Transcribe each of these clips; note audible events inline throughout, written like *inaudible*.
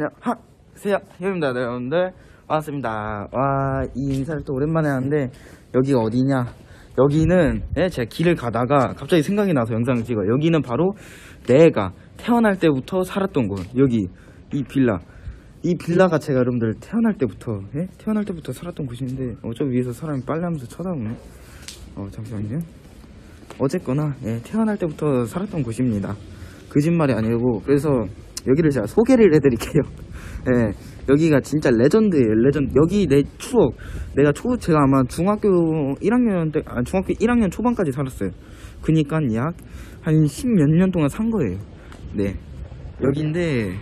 안녕하세요. 희입니다 네, 여러분들. 반갑습니다. 와, 이 인사를 또 오랜만에 하는데, 여기가 어디냐? 여기는, 예, 제가 길을 가다가 갑자기 생각이 나서 영상을 찍어요. 여기는 바로 내가 태어날 때부터 살았던 곳. 여기, 이 빌라. 이 빌라가 제가 여러분들 태어날 때부터, 예? 태어날 때부터 살았던 곳인데, 어, 저 위에서 사람이 빨래하면서 쳐다보네. 어, 잠시만요. 어쨌거나, 예, 태어날 때부터 살았던 곳입니다. 거짓말이 아니고, 그래서 여기를 제가 소개를 해드릴게요. *laughs* 예, 여기가 진짜 레전드예요, 레전드. 여기 내 추억. 내가 초, 제가 아마 중학교 1학년 때, 아, 중학교 1학년 초반까지 살았어요. 그니까 약한10몇년 동안 산 거예요. 네. 여기인데,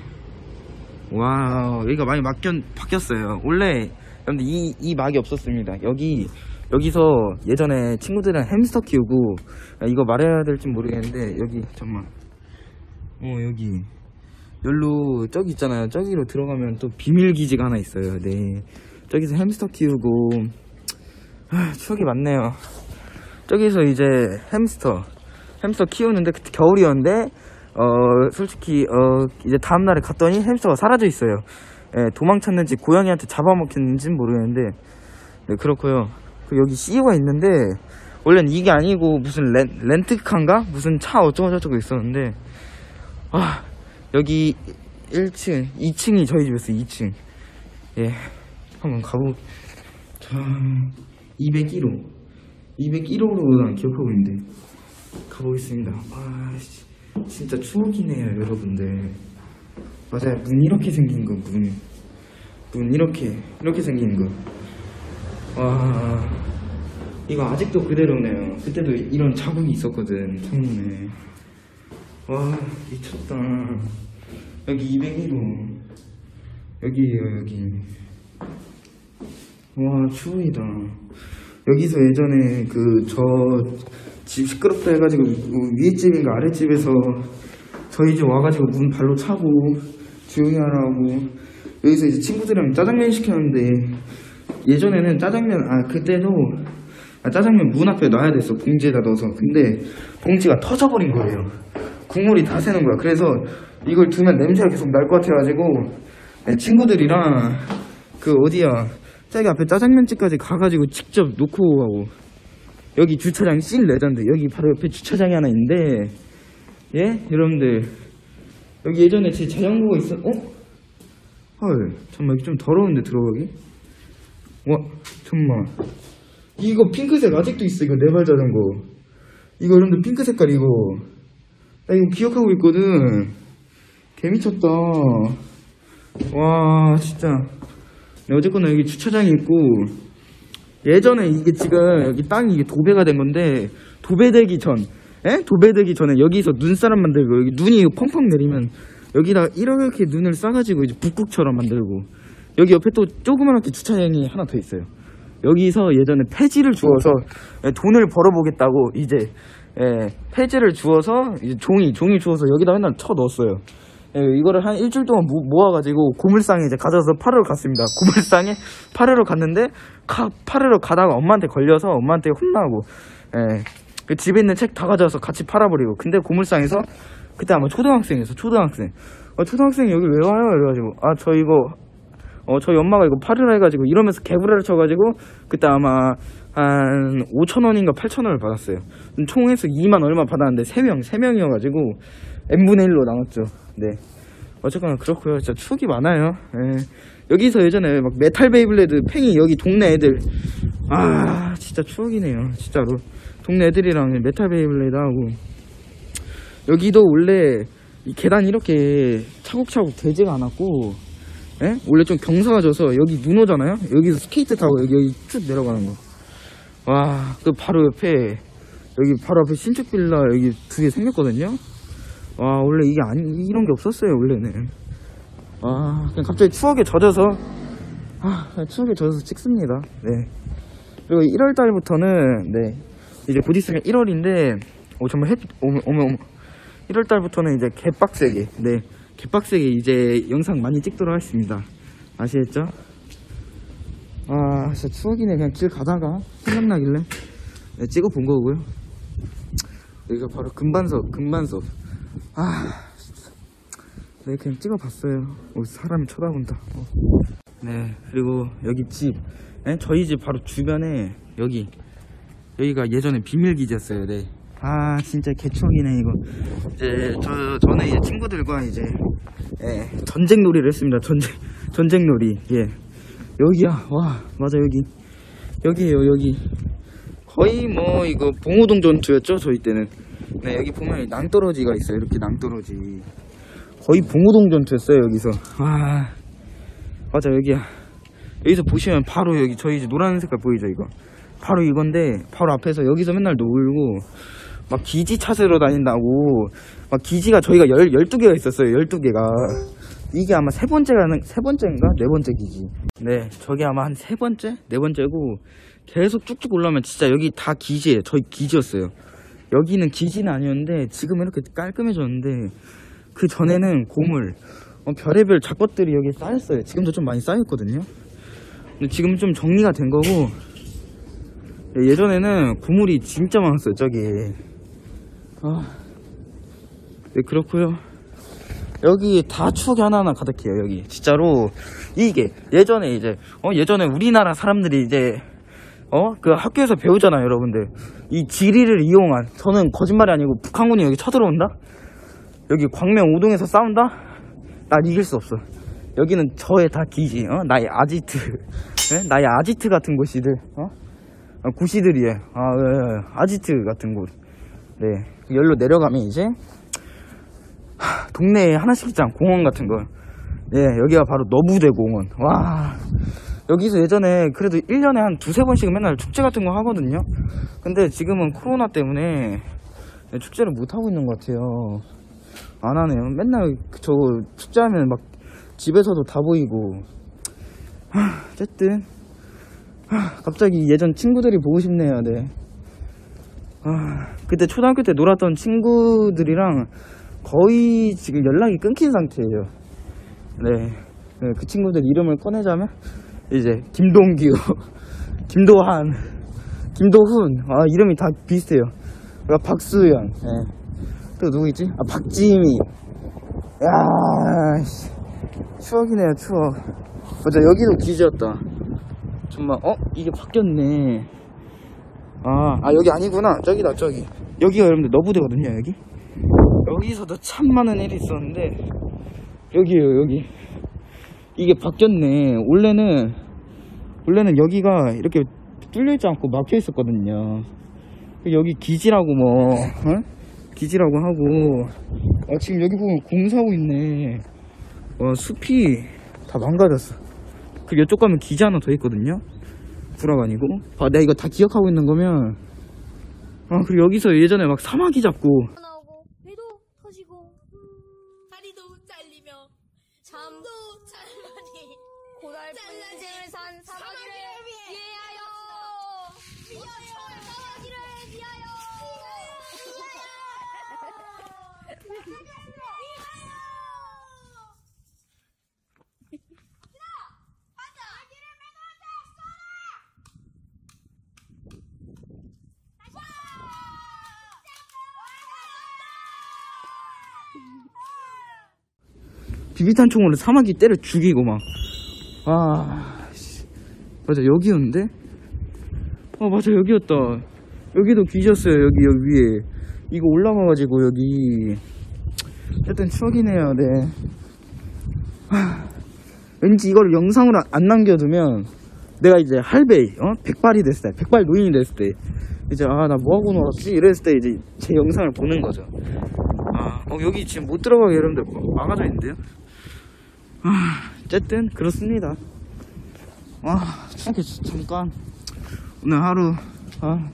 와, 여기가 많이 바뀌었, 바뀌었어요. 원래, 여러분들 이, 이 막이 없었습니다. 여기, 여기서 예전에 친구들이랑 햄스터 키우고, 아, 이거 말해야 될지 모르겠는데, 여기, 잠깐만. 어, 여기. 여기로, 저기 있잖아요. 저기로 들어가면 또 비밀 기지가 하나 있어요. 네. 저기서 햄스터 키우고, 아, 추억이 많네요. 저기서 이제 햄스터, 햄스터 키우는데, 그때 겨울이었는데, 어, 솔직히, 어, 이제 다음날에 갔더니 햄스터가 사라져 있어요. 예, 도망쳤는지 고양이한테 잡아먹혔는지 모르겠는데, 네, 그렇고요 그 여기 CEO가 있는데, 원래는 이게 아니고 무슨 렌, 렌트카인가? 무슨 차 어쩌고저쩌고 있었는데, 아, 여기 1층, 2층이 저희 집이었어요, 2층. 예, 한번 가보, 자, 201호. 201호로 난 기억하고 있는데, 가보겠습니다. 아, 씨, 진짜 추억이네요, 여러분들. 맞아요, 문 이렇게 생긴 거, 문. 문 이렇게, 이렇게 생긴 거. 와, 이거 아직도 그대로네요. 그때도 이런 자국이 있었거든, 창문에. 와, 미쳤다. 여기 201호. 여기에요, 여기. 와, 추위다. 여기서 예전에 그, 저, 집 시끄럽다 해가지고, 그 위에 집인가 아래 집에서 저희 집 와가지고 문 발로 차고, 조용히 하라고, 여기서 이제 친구들이랑 짜장면 시켰는데, 예전에는 짜장면, 아, 그때도, 아, 짜장면 문 앞에 놔야 됐어. 봉지에다 넣어서. 근데, 봉지가 터져버린 거예요. 국물이 다 새는 거야. 그래서, 이걸 두면 냄새가 계속 날 것 같아가지고, 네, 친구들이랑, 그, 어디야, 저기 앞에 짜장면집까지 가가지고 직접 놓고 가고, 여기 주차장 씬 레전드. 여기 바로 옆에 주차장이 하나 있는데, 예? 여러분들, 여기 예전에 제 자전거가 있어, 어? 헐, 잠깐만, 여기 좀 더러운데 들어가기? 와, 잠깐만. 이거 핑크색 아직도 있어, 이거 네발 자전거. 이거 여러분들 핑크 색깔 이거. 나 이거 기억하고 있거든. 개미쳤다. 와, 진짜. 네, 어쨌거나 여기 주차장이 있고, 예전에 이게 지금 여기 땅이 이게 도배가 된 건데, 도배되기 전, 에? 도배되기 전에 여기서 눈사람 만들고, 여기 눈이 펑펑 내리면, 여기다 이렇게 눈을 싸가지고 이제 북극처럼 만들고, 여기 옆에 또 조그맣게 주차장이 하나 더 있어요. 여기서 예전에 폐지를 주어서 예, 돈을 벌어보겠다고 이제 예, 폐지를 주어서 이제 종이 종이 주어서 여기다 맨날 쳐 넣었어요. 예, 이거를 한 일주일 동안 모, 모아가지고 고물상에 이제 가져서 파르러 갔습니다. *laughs* 고물상에 파르러 갔는데 가, 파르러 가다가 엄마한테 걸려서 엄마한테 혼나고 예, 그 집에 있는 책 다 가져와서 같이 팔아버리고 근데 고물상에서 그때 아마 초등학생이었어 초등학생 어, 초등학생이 여기 왜 와요? 이래가지고 아 저 이거 어, 저희 엄마가 이거 팔으라 해가지고 이러면서 개구라를 쳐가지고 그때 아마 한 5천 원인가 8천 원을 받았어요. 총에서 2만 얼마 받았는데 3명, 3명이어가지고 n분의 1로 나눴죠. 네. 어쨌거나 그렇고요. 진짜 추억이 많아요. 예. 여기서 예전에 막 메탈 베이블레이드 팽이 여기 동네 애들 아 진짜 추억이네요. 진짜로 동네 애들이랑 메탈 베이블레이드 하고 여기도 원래 이 계단 이렇게 차곡차곡 되지가 않았고 예? 원래 좀 경사가 져서 여기 눈 오잖아요? 여기서 스케이트 타고 여기, 여기 쭉 내려가는 거. 와, 그 바로 옆에, 여기 바로 앞에 신축 빌라 여기 두 개 생겼거든요? 와, 원래 이게 아니, 이런 게 없었어요, 원래는. 와, 그냥 갑자기 추억에 젖어서, 아, 추억에 젖어서 찍습니다. 네. 그리고 1월 달부터는, 네. 이제 곧 있으면 1월인데, 오, 정말 햇빛, 오면, 오면, 오면. 1월 달부터는 이제 개빡세게, 네. 개빡세게 이제 영상 많이 찍도록 하겠습니다. 아시겠죠? 아, 진짜 추억이네. 그냥 길 가다가 생각나길래 네, 찍어본 거고요. 여기가 바로 금반석, 금반석. 아. 네, 그냥 찍어봤어요. 어, 사람이 쳐다본다. 어. 네, 그리고 여기 집, 네, 저희 집 바로 주변에 여기, 여기가 예전에 비밀기지였어요. 네. 아, 진짜 개추억이네 이거. 이제 저 저는 이제 친구들과 이제 예, 전쟁 놀이를 했습니다. 전쟁 전쟁 놀이. 예. 여기야. 와, 맞아 여기. 여기에요 여기. 거의 뭐 이거 봉오동 전투였죠 저희 때는. 네, 여기 보면 낭떠러지가 있어요. 이렇게 낭떠러지. 거의 봉오동 전투였어요 여기서. 아, 맞아 여기야. 여기서 보시면 바로 여기 저희 이제 노란 색깔 보이죠 이거. 바로 이건데 바로 앞에서 여기서 맨날 놀고 막 기지 찾으러 다닌다고 막 기지가 저희가 열, 12개가 있었어요 12개가 이게 아마 세 번째라는 세 번째인가 네 번째 기지 네 저게 아마 한 세 번째 네 번째고 계속 쭉쭉 올라오면 진짜 여기 다 기지예요 저희 기지였어요 여기는 기지는 아니었는데 지금 이렇게 깔끔해졌는데 그 전에는 고물 어, 별의별 작것들이 여기 쌓였어요. 지금도 좀 많이 쌓였거든요. 근데 지금 좀 정리가 된 거고 네, 예전에는 구물이 진짜 많았어요 저기. 아, 네 그렇고요. 여기 다 추억이 하나하나 가득해요 여기. 진짜로. 이게 예전에 이제 어 예전에 우리나라 사람들이 이제 어 그 학교에서 배우잖아요 여러분들 이 지리를 이용한 저는 거짓말이 아니고 북한군이 여기 쳐들어온다 여기 광명 우동에서 싸운다 난 이길 수 없어 여기는 저의 다 기지 어 나의 아지트 *laughs* 예? 나의 아지트 같은 곳이들 어 아, 구시들이에 아, 예, 예. 아지트 같은 곳. 네. 열로 내려가면 이제 하, 동네에 하나씩 있잖아. 공원 같은 거. 예, 여기가 바로 너부대 공원. 와. 여기서 예전에 그래도 1년에 한 두세 번씩은 맨날 축제 같은 거 하거든요. 근데 지금은 코로나 때문에 네, 축제를 못 하고 있는 것 같아요. 안 하네요. 맨날 저 축제하면 막 집에서도 다 보이고. 하, 어쨌든 하, 갑자기 예전 친구들이 보고 싶네요, 네. 아, 그때 초등학교 때 놀았던 친구들이랑 거의 지금 연락이 끊긴 상태예요. 네. 네, 그 친구들 이름을 꺼내자면, 이제, 김동규, *laughs* 김도한, 김도훈, 아, 이름이 다 비슷해요. 그리고 박수현, 네. 또 누구 있지? 아, 박지미. 야, 씨. 추억이네요, 추억. 맞아, 여기도 기지였다. 정말 어 이게 바뀌었네 아, 아 여기 아니구나 저기다 저기 여기가 여러분들 너부대거든요 여기 여기서도 참 많은 일이 있었는데 여기에요 여기 이게 바뀌었네 원래는 원래는 여기가 이렇게 뚫려있지 않고 막혀 있었거든요 여기 기지라고 뭐 어? 기지라고 하고 아, 지금 여기 보면 공사하고 있네 와 숲이 다 망가졌어 그리고 이쪽 가면 기지 하나 더 있거든요. 불화관이고. 아, 내가 이거 다 기억하고 있는 거면. 아, 그리고 여기서 예전에 막 사마귀 잡고. 나오고 배도 터지고 다리도 잘리며 잠도 잘라니 고달 분쟁을 산 사마귀를 위하여. 미워요. 사마귀를 위하여 비비탄 총으로 사마귀 때려 죽이고 막. 아, 씨. 맞아, 여기였는데? 아, 맞아, 여기였다. 여기도 기지였어요, 여기, 여기 위에. 이거 올라가가지고, 여기. 어쨌든 추억이네요, 네. 하, 왠지 이걸 영상으로 안 남겨두면, 내가 이제 할배, 어? 백발이 됐을 때, 백발 노인이 됐을 때, 이제, 아, 나 뭐하고 놀았지? 이랬을 때, 이제, 제 영상을 보는 거죠. 아, 어, 여기 지금 못 들어가게 여러분들 막아져 있는데요? 아, 어쨌든 그렇습니다. 와, 이렇게 잠깐 오늘 하루 아,